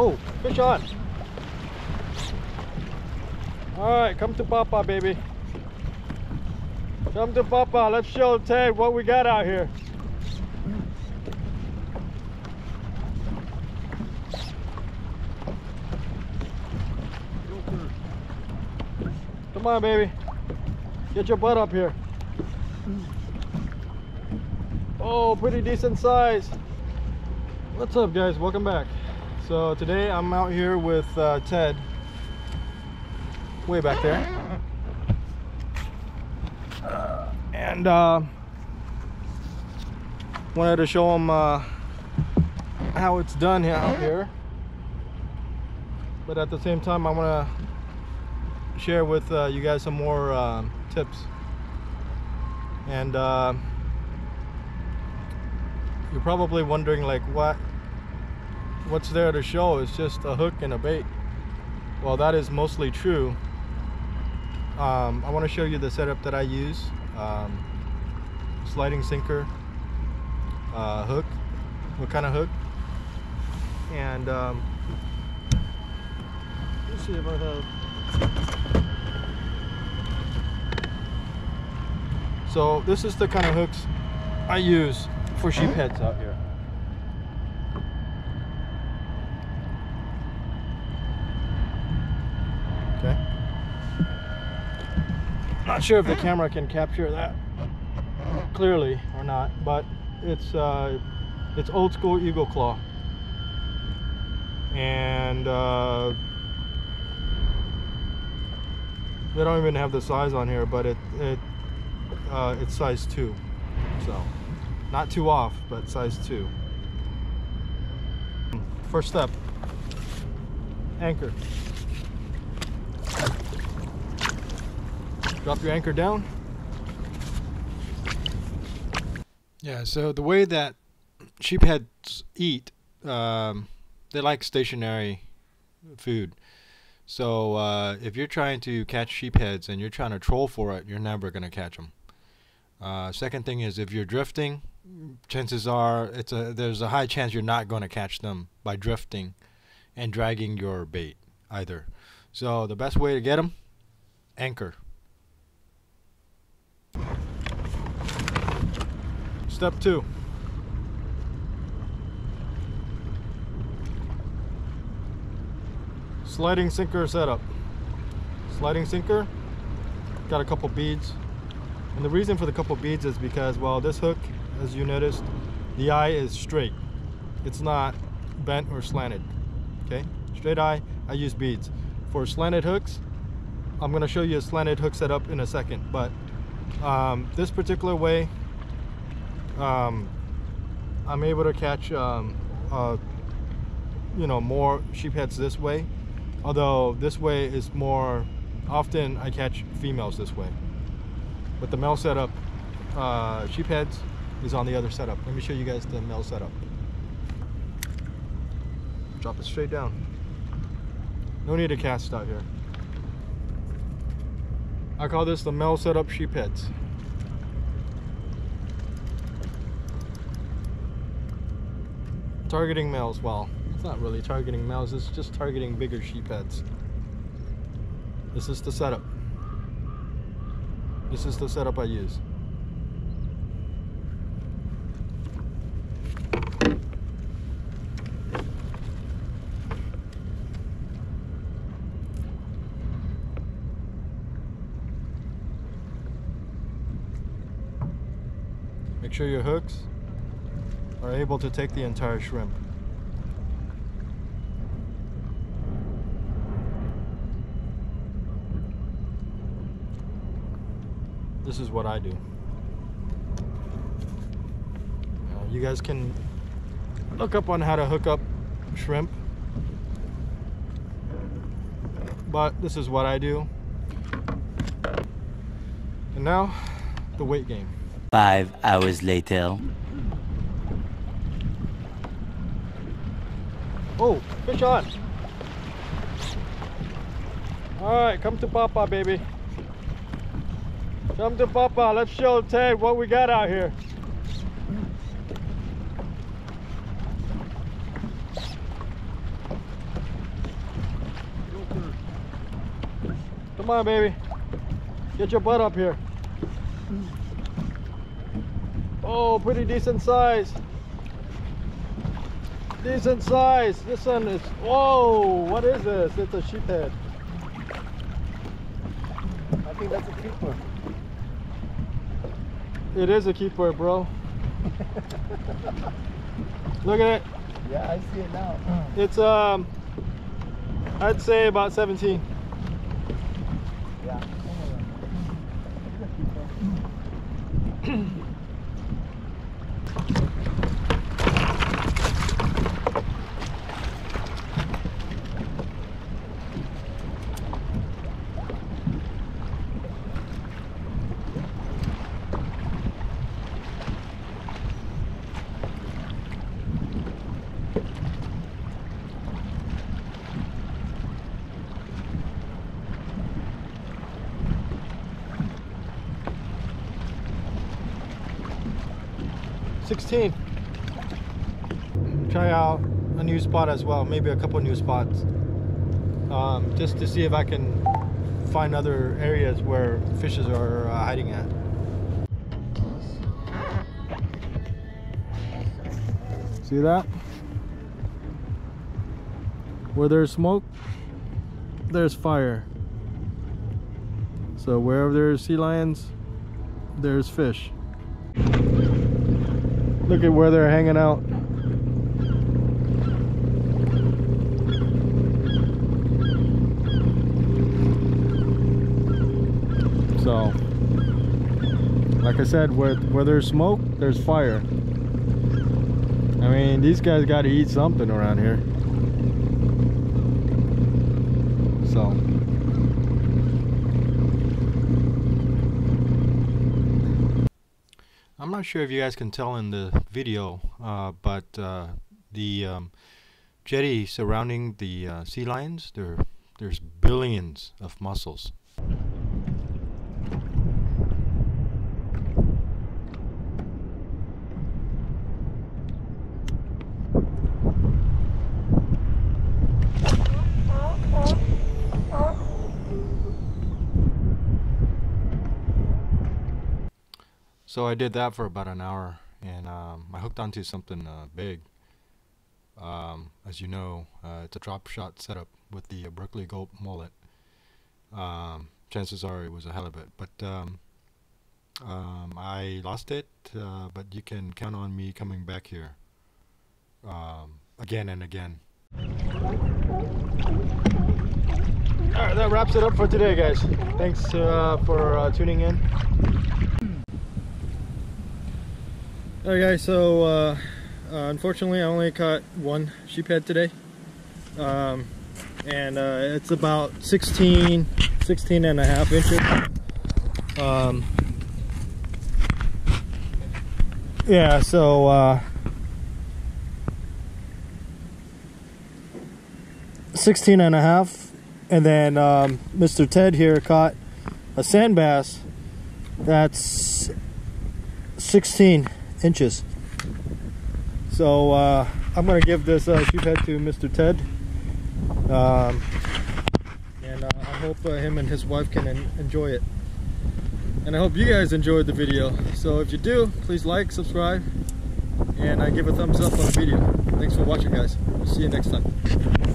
Oh, fish on. All right, come to Papa, baby. Come to Papa. Let's show Ted what we got out here. Come on, baby. Get your butt up here. Oh, pretty decent size. What's up, guys? Welcome back. So today I'm out here with uh, Ted. Way back there. And uh, wanted to show him uh, how it's done here, out here. But at the same time, I want to share with uh, you guys some more uh, tips. And you're probably wondering like what what's there to show? It's just a hook and a bait. Well, that is mostly true. Um, I want to show you the setup that I use. Um, sliding sinker uh, hook. What kind of hook? And um, let's see if I have. So this is the kind of hooks I use for sheep heads out here. Okay. Not sure if the camera can capture that clearly or not, but it's uh, it's old school eagle claw, and uh, they don't even have the size on here, but it it uh, it's size two, so not too off, but size two. First step, anchor. Drop your anchor down. Yeah, so the way that sheepheads eat, um, they like stationary food. So uh, if you're trying to catch sheepheads and you're trying to troll for it, you're never going to catch them. Uh, second thing is if you're drifting, chances are it's a there's a high chance you're not going to catch them by drifting and dragging your bait either. So the best way to get them, anchor. Step two. Sliding sinker setup. Sliding sinker, got a couple beads. And the reason for the couple beads is because, well, this hook, as you noticed, the eye is straight. It's not bent or slanted, okay? Straight eye, I use beads. For slanted hooks, I'm gonna show you a slanted hook setup in a second, but um, this particular way, um, I'm able to catch, um, uh, you know, more sheepheads this way. Although this way is more, often I catch females this way. But the male setup, uh, sheepheads, is on the other setup. Let me show you guys the male setup. Drop it straight down. No need to cast out here. I call this the male setup sheepheads. Targeting males, well, it's not really targeting males, it's just targeting bigger sheep heads. This is the setup. This is the setup I use. Make sure your hooks are able to take the entire shrimp. This is what I do. Uh, you guys can look up on how to hook up shrimp. But this is what I do. And now, the weight game. Five hours later. Oh, fish on. Alright, come to Papa, baby. Come to Papa. Let's show Ted what we got out here. Come on, baby. Get your butt up here. Oh, pretty decent size. Decent size. This one is, whoa, what is this? It's a sheephead. I think that's a keeper. It is a keeper, bro. Look at it. Yeah, I see it now. It's, um, I'd say about 17. Yeah. Sixteen. Try out a new spot as well, maybe a couple new spots, um, just to see if I can find other areas where fishes are uh, hiding at. See that? Where there's smoke, there's fire. So wherever there's sea lions, there's fish. Look at where they're hanging out. So, like I said, where, where there's smoke, there's fire. I mean, these guys got to eat something around here. So. I'm not sure if you guys can tell in the video, uh, but uh, the um, jetty surrounding the uh, sea lions, there, there's billions of mussels. So I did that for about an hour, and um, I hooked onto something uh, big. Um, as you know, uh, it's a drop shot setup with the uh, Berkley Gulp mullet. Um, chances are it was a halibut, but um, um, I lost it. Uh, but you can count on me coming back here um, again and again. All right, that wraps it up for today, guys. Thanks uh, for uh, tuning in. Alright guys, so uh, uh, unfortunately I only caught one sheephead today. Um, and uh, it's about 16, 16 and a half inches. Um, yeah, so uh, 16 and a half. And then um, Mr. Ted here caught a sand bass that's 16 inches. So uh, I'm gonna give this uh, sheephead to Mr. Ted, um, and uh, I hope uh, him and his wife can en enjoy it. And I hope you guys enjoyed the video. So if you do, please like, subscribe, and uh, give a thumbs up on the video. Thanks for watching, guys. We'll see you next time.